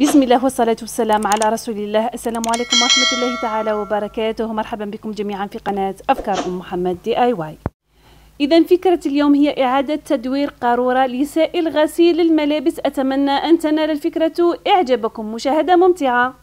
بسم الله والصلاة والسلام على رسول الله. السلام عليكم ورحمة الله تعالى وبركاته. مرحبا بكم جميعا في قناة أفكار أم محمد دي آي واي. إذا فكرة اليوم هي إعادة تدوير قارورة لسائل غسيل الملابس. أتمنى أن تنال الفكرة. إعجابكم مشاهدة ممتعة.